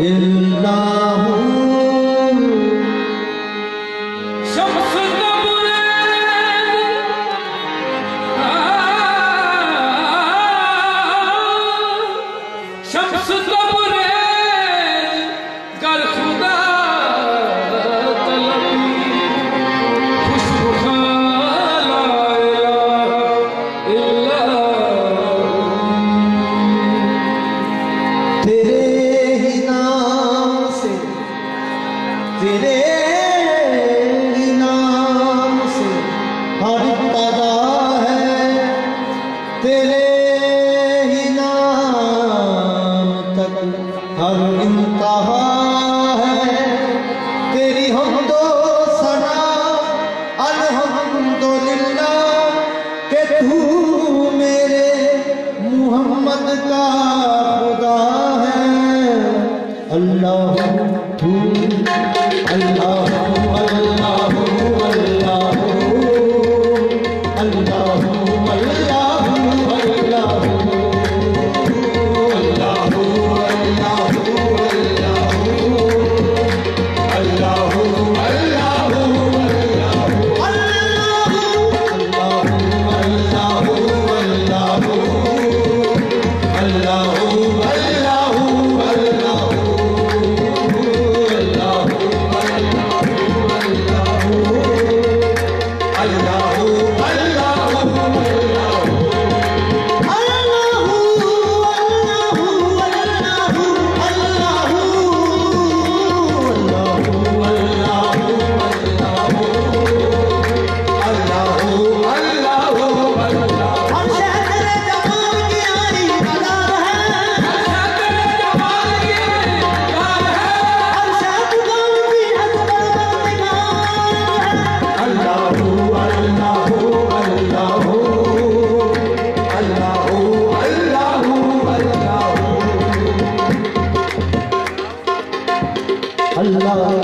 Yeah. Did it الله.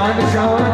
time to come.